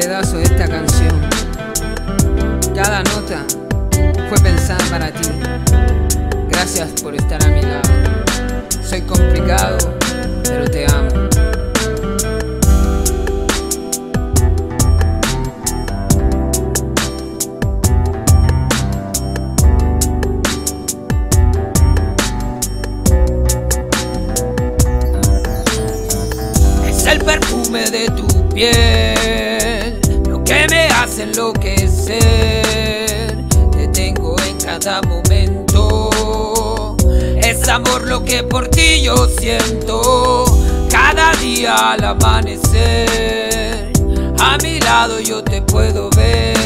pedazo de esta canción, cada nota fue pensada para ti. Gracias por estar a mi lado. Soy complicado, pero te amo. Es el perfume de tu piel hace enloquecer. Te tengo en cada momento. Es amor lo que por ti yo siento. Cada día al amanecer, a mi lado yo te puedo ver.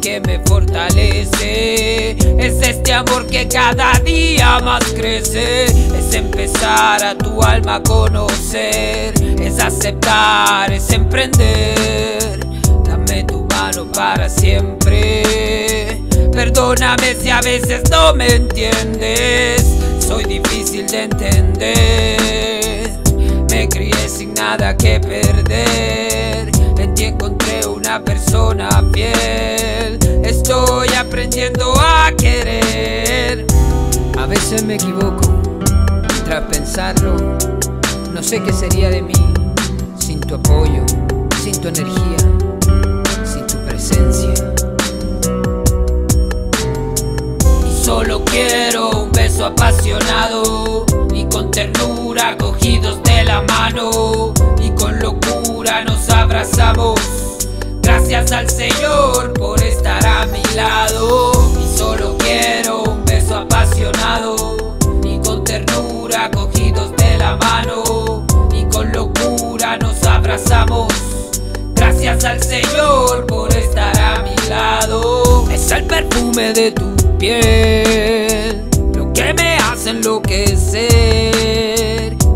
Que me fortalece. Es este amor que cada día más crece. Es empezar a tu alma a conocer. Es aceptar, es emprender. Dame tu mano para siempre. Perdóname si a veces no me entiendes. Soy difícil de entender. Me crié sin nada que perder. Ti encontré una persona fiel. Estoy aprendiendo a querer. A veces me equivoco. Tras pensarlo, no sé qué sería de mí sin tu apoyo, sin tu energía, sin tu presencia. Y solo quiero un beso apasionado y con ternura cogidos de la mano Gracias al Señor por estar a mi lado. Y solo quiero un beso apasionado y con ternura cogidos de la mano y con locura nos abrazamos. Gracias al Señor por estar a mi lado. Es el perfume de tu piel lo que me hace enloquecer.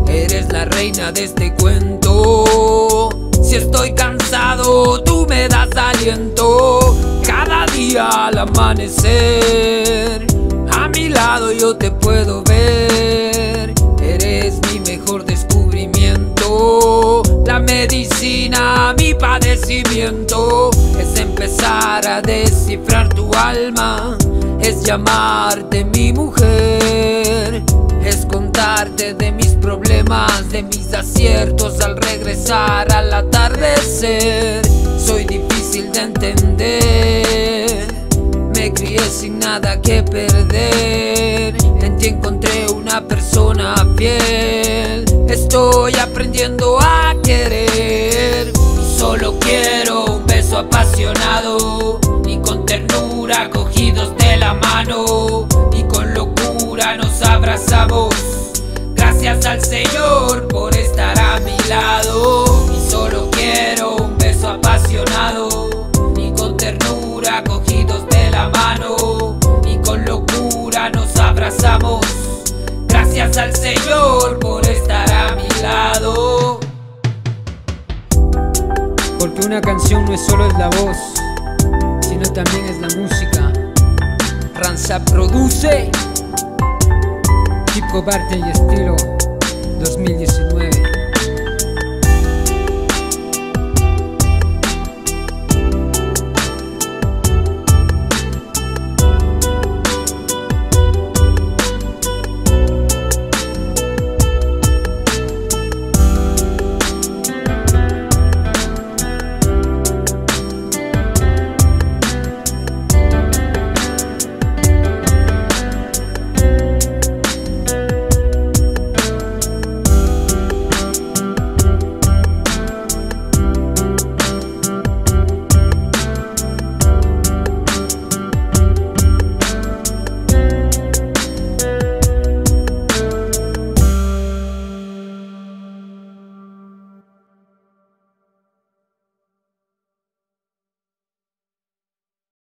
Eres la reina de este cuento. Si estoy cansado, tú me das aliento. Cada día al amanecer, a mi lado yo te puedo ver. Eres mi mejor descubrimiento. La medicina, mi padecimiento. Es empezar a descifrar tu alma. Es llamarte mi mujer. Es contarte de mis problemas, de mis aciertos al regresar al atardecer. Nada que perder. En ti encontré una persona fiel. Estoy aprendiendo a querer. Solo quiero un beso apasionado. Y con ternura cogidos de la mano. Y con locura nos abrazamos. Gracias al Señor por estar Gracias al Señor por estar a mi lado. Porque una canción no es solo es la voz, sino también es la música. Ranza produce Hip Hop Arte y Estilo 2019